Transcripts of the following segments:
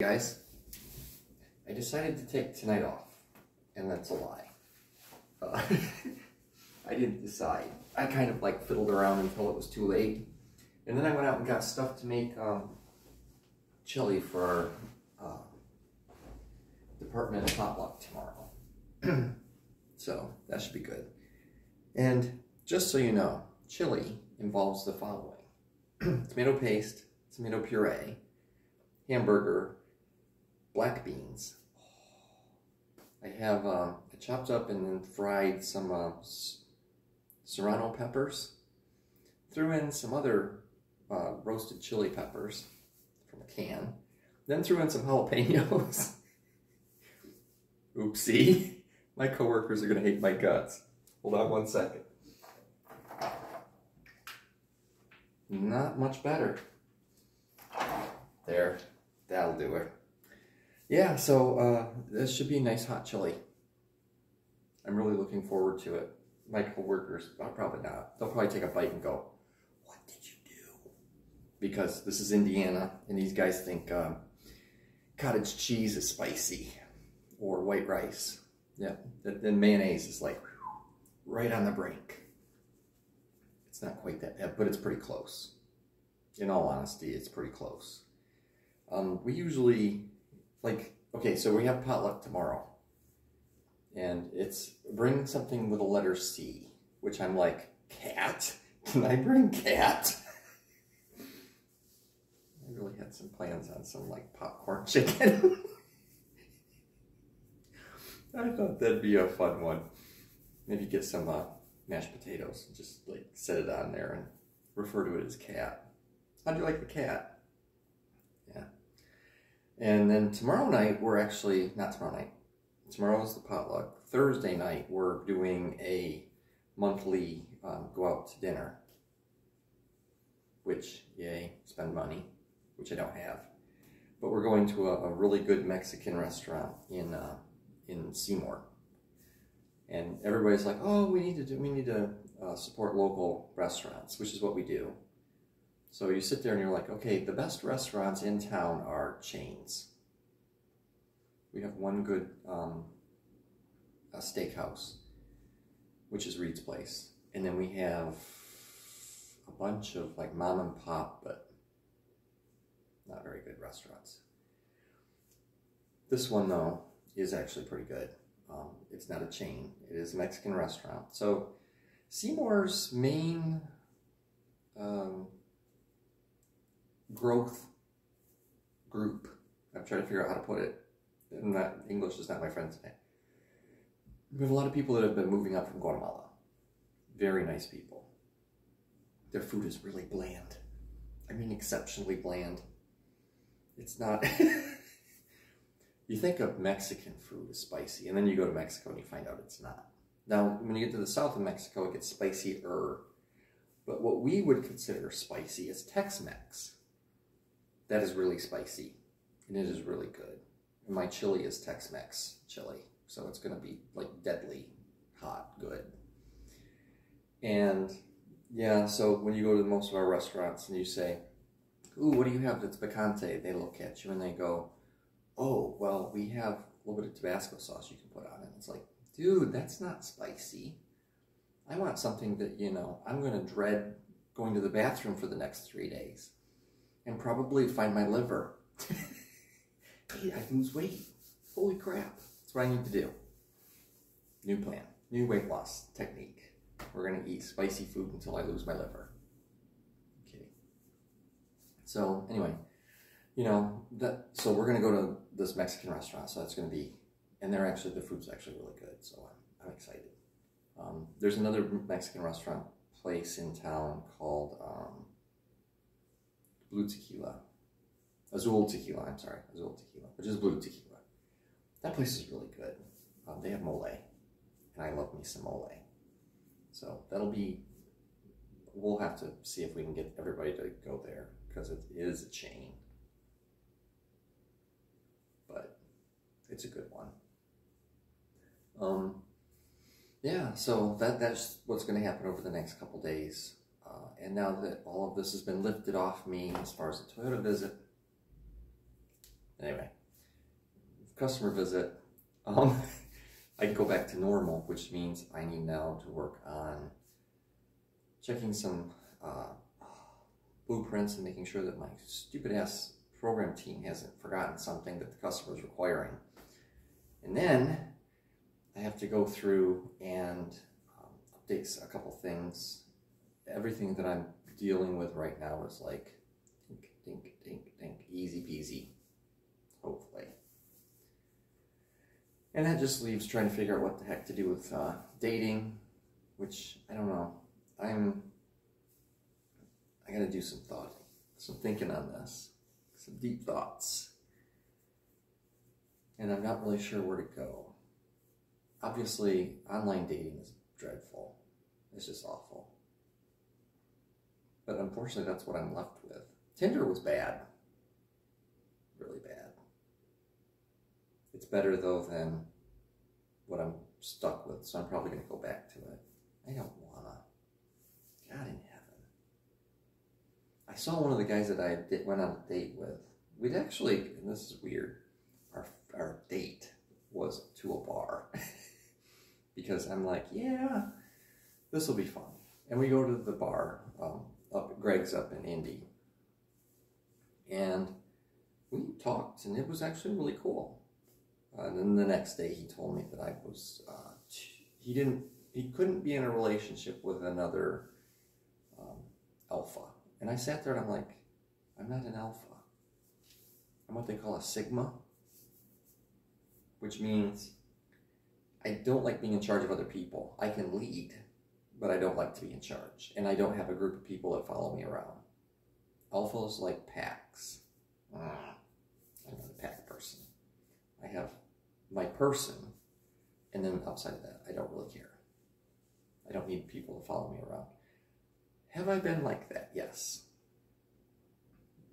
Guys, I decided to take tonight off, and that's a lie. Uh, I didn't decide. I kind of like fiddled around until it was too late, and then I went out and got stuff to make um, chili for our uh, department potluck tomorrow. so that should be good. And just so you know, chili involves the following tomato paste, tomato puree, hamburger, black beans. I have uh, I chopped up and then fried some uh, serrano peppers. Threw in some other uh, roasted chili peppers from a can. Then threw in some jalapenos. Oopsie. My coworkers are going to hate my guts. Hold on one second. Not much better. There. That'll do it. Yeah, so uh, this should be a nice hot chili. I'm really looking forward to it. My coworkers, well, probably not. They'll probably take a bite and go, "What did you do?" Because this is Indiana, and these guys think um, cottage cheese is spicy or white rice. Yeah, then mayonnaise is like right on the brink. It's not quite that, but it's pretty close. In all honesty, it's pretty close. Um, we usually like okay, so we have potluck tomorrow, and it's bring something with a letter C, which I'm like cat. Can I bring cat? I really had some plans on some like popcorn chicken. I thought that'd be a fun one. Maybe get some uh, mashed potatoes and just like set it on there and refer to it as cat. How do you like the cat? And then tomorrow night, we're actually, not tomorrow night, tomorrow's the potluck. Thursday night, we're doing a monthly um, go out to dinner, which, yay, spend money, which I don't have. But we're going to a, a really good Mexican restaurant in uh, in Seymour, and everybody's like, "Oh, we need to do, we need to uh, support local restaurants," which is what we do. So you sit there and you're like, okay, the best restaurants in town are chains. We have one good um, a steakhouse, which is Reed's Place. And then we have a bunch of like mom and pop, but not very good restaurants. This one, though, is actually pretty good. Um, it's not a chain, it is a Mexican restaurant. So Seymour's main um, growth group. I'm trying to figure out how to put it. Not English is not my friend today. We have a lot of people that have been moving up from Guatemala. Very nice people. Their food is really bland. I mean, exceptionally bland. It's not. you think of Mexican food as spicy, and then you go to Mexico and you find out it's not. Now, when you get to the south of Mexico, it gets spicier. But what we would consider spicy is Tex Mex. That is really spicy, and it is really good. My chili is Tex-Mex chili, so it's to be like deadly hot, good. And yeah, so when you go to most of our restaurants and you say, "Ooh, what do you have that's picante?" They look at you and they go, "Oh, well, we have a little bit of Tabasco sauce you can put on it." It's like, dude, that's not spicy. I want something that you know I'm going to dread going to the bathroom for the next three days and probably find my liver. I lose weight. Holy crap. That's what I need to do. New plan, new weight loss technique. We're going to eat spicy food until I lose my liver. Okay. So, anyway, you know, that, so we're going to go to this Mexican restaurant. So that's going to be, and they're actually, the food's actually really good. So I'm, I'm excited. Um, there's another Mexican restaurant place in town called um, blue tequila. Azul tequila, I'm sorry, Azul tequila, which is blue tequila. That place is really good. Um, they have mole, and I love me some mole. So that'll be, we'll have to see if we can get everybody to go there because it is a chain. But it's a good one. Um, yeah, so that that's what's going to happen over the next couple days. Uh, and now that all of this has been lifted off me as far as the Toyota visit, Anyway, customer visit. Um, I go back to normal, which means I need now to work on checking some uh, blueprints and making sure that my stupid ass program team hasn't forgotten something that the customer is requiring. And then I have to go through and um, update a couple things. Everything that I'm dealing with right now is like dink, dink, dink, dink, easy peasy, hopefully. And that just leaves trying to figure out what the heck to do with uh, dating, which I don't know. I'm, I gotta do some thought, some thinking on this, some deep thoughts. And I'm not really sure where to go. Obviously, online dating is dreadful. It's just awful. But unfortunately, that's what I'm left with. Tinder was bad. Really bad. It's better though than what I'm stuck with, so I'm probably going to go back to it. I don't wanna. God in heaven. I saw one of the guys that I did, went on a date with. We'd actually, and this is weird, our, our date was to a bar. because I'm like, yeah, this will be fun. And we go to the bar, um, up Greg's up in Indy. And we talked, and it was actually really cool. Uh, and then the next day, he told me that I was uh, he didn't he couldn't be in a relationship with another um, alpha. And I sat there and I'm like, I'm not an alpha. I'm what they call a sigma, which means I don't like being in charge of other people. I can lead, but I don't like to be in charge. And I don't have a group of people that follow me around. Alphas like packs. Mm, I'm not a pack person. I have my person, and then outside of that, I don't really care. I don't need people to follow me around. Have I been like that? Yes.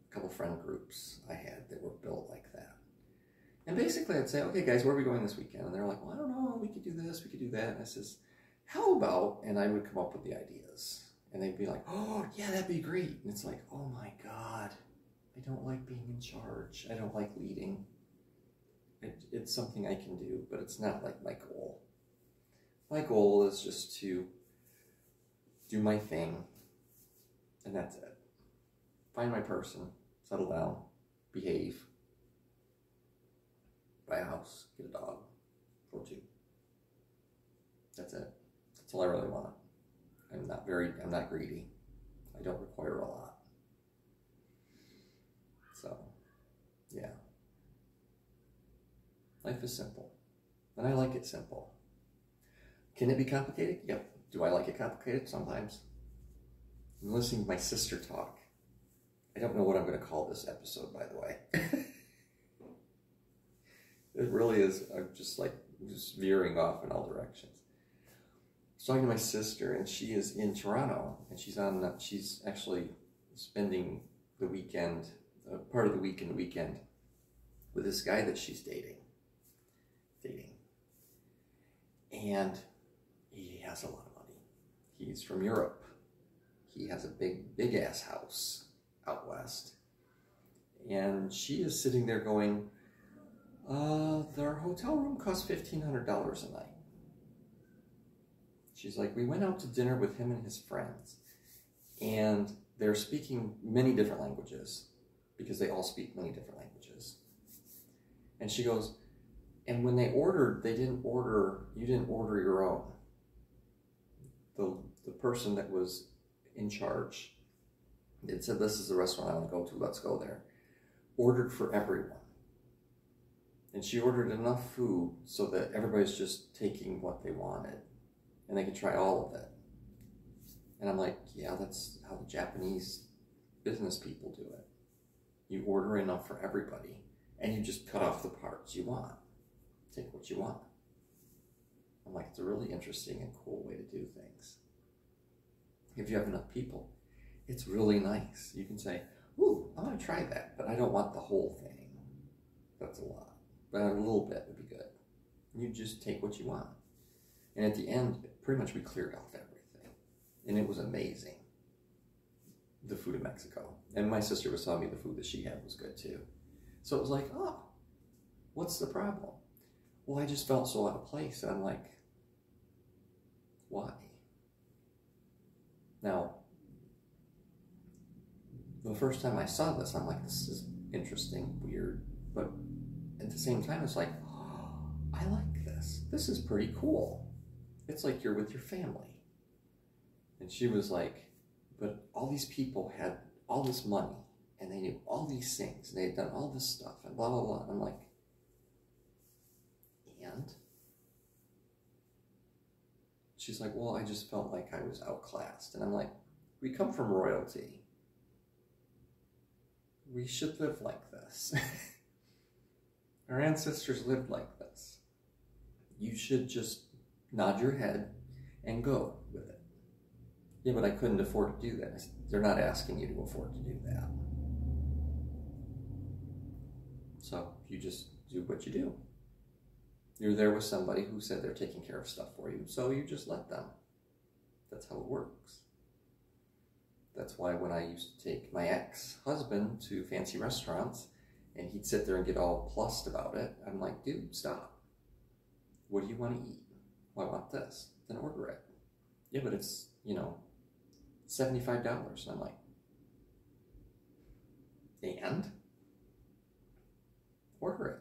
A couple friend groups I had that were built like that. And basically, I'd say, okay, guys, where are we going this weekend? And they're like, well, I don't know. We could do this. We could do that. And I says, how about, and I would come up with the ideas. And they'd be like, oh, yeah, that'd be great. And it's like, oh my God, I don't like being in charge. I don't like leading. It, it's something I can do, but it's not like my goal. My goal is just to do my thing, and that's it. Find my person, settle down, behave, buy a house, get a dog, or two. That's it. That's all I really want. I'm not very, I'm not greedy. I don't require a lot. So, yeah. Life is simple. And I like it simple. Can it be complicated? Yep. Do I like it complicated? Sometimes. I'm listening to my sister talk. I don't know what I'm going to call this episode, by the way. it really is. I'm just like just veering off in all directions. Was talking to my sister, and she is in Toronto, and she's on. She's actually spending the weekend, uh, part of the week and the weekend, with this guy that she's dating dating. And he has a lot of money. He's from Europe. He has a big, big ass house out west. And she is sitting there going, uh, their hotel room costs $1,500 a night. She's like, we went out to dinner with him and his friends. And they're speaking many different languages because they all speak many different languages. And she goes, and when they ordered, they didn't order, you didn't order your own. The, the person that was in charge, it said, This is the restaurant I want to go to, let's go there. Ordered for everyone. And she ordered enough food so that everybody's just taking what they wanted and they could try all of it. And I'm like, yeah, that's how the Japanese business people do it. You order enough for everybody and you just cut off the parts you want take what you want. I'm like, it's a really interesting and cool way to do things. If you have enough people, it's really nice. You can say, ooh, I'm going to try that, but I don't want the whole thing. That's a lot. But a little bit would be good. You just take what you want. And at the end, pretty much we cleared off everything. And it was amazing. The food in Mexico. And my sister was telling me the food that she had was good too. So it was like, oh, what's the problem? Well, I just felt so out of place. And I'm like, why? Now, the first time I saw this, I'm like, this is interesting, weird, but at the same time, it's like, oh, I like this. This is pretty cool. It's like you're with your family. And she was like, but all these people had all this money and they knew all these things and they had done all this stuff and blah, blah, blah. And I'm like, and? She's like, well, I just felt like I was outclassed. And I'm like, we come from royalty. We should live like this. Our ancestors lived like this. You should just nod your head and go with it. Yeah, but I couldn't afford to do that. They're not asking you to afford to do that. So you just do what you do. You're there with somebody who said they're taking care of stuff for you, so you just let them. That's how it works. That's why when I used to take my ex husband to fancy restaurants and he'd sit there and get all plussed about it, I'm like, dude, stop. What do you want to eat? I want this. Then order it. Yeah, but it's, you know, $75. And I'm like, and? Order it.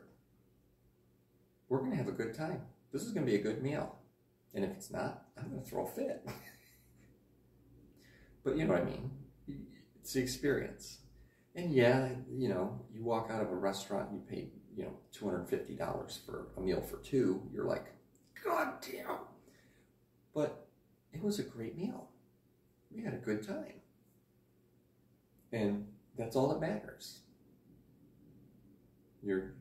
We're going to have a good time. This is going to be a good meal. And if it's not, I'm going to throw a fit. but you know what I mean? It's the experience. And yeah, you know, you walk out of a restaurant, you pay, you know, $250 for a meal for two. You're like, God damn. But it was a great meal. We had a good time. And that's all that matters. You're,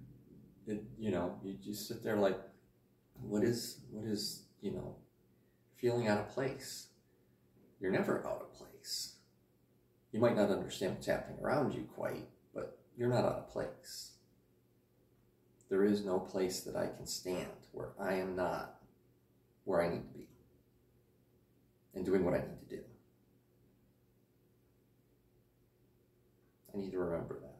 it, you know, you just sit there like, what is, what is, you know, feeling out of place? You're never out of place. You might not understand what's happening around you quite, but you're not out of place. There is no place that I can stand where I am not where I need to be and doing what I need to do. I need to remember that.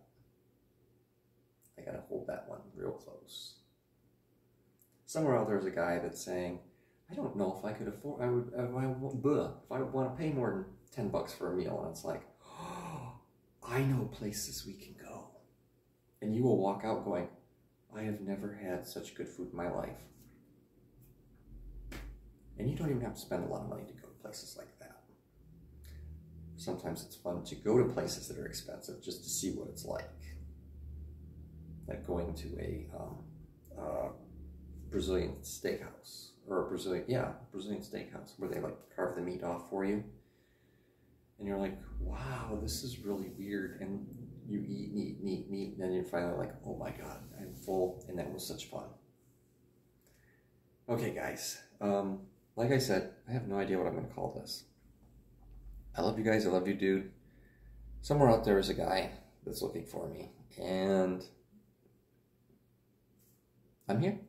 I got to hold that one real close. Somewhere out there's a guy that's saying, I don't know if I could afford, I would, if I, bleh, if I would want to pay more than 10 bucks for a meal. And it's like, oh, I know places we can go. And you will walk out going, I have never had such good food in my life. And you don't even have to spend a lot of money to go to places like that. Sometimes it's fun to go to places that are expensive just to see what it's like. Like going to a um, uh, Brazilian steakhouse or a Brazilian, yeah, Brazilian steakhouse where they like carve the meat off for you. And you're like, wow, this is really weird. And you eat, eat, eat, eat, and then you're finally like, oh my God, I'm full. And that was such fun. Okay, guys. Um, like I said, I have no idea what I'm going to call this. I love you guys. I love you, dude. Somewhere out there is a guy that's looking for me. And I'm here.